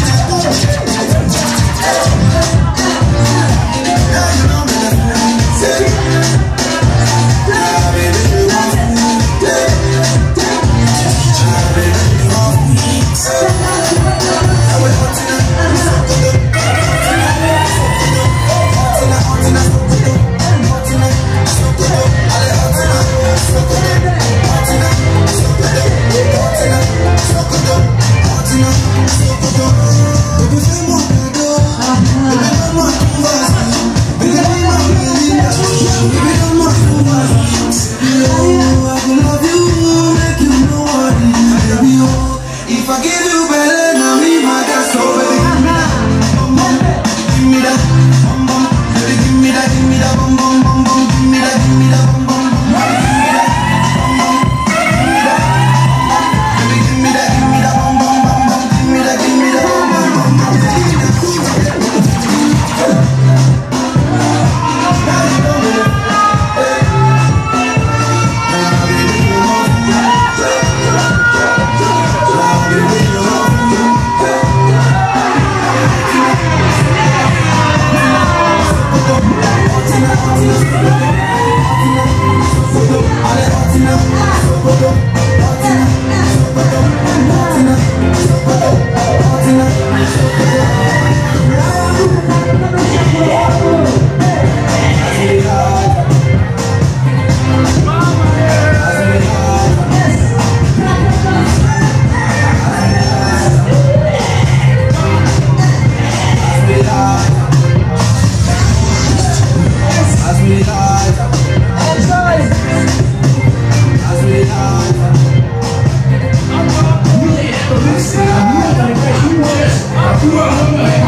Oh, Whoa.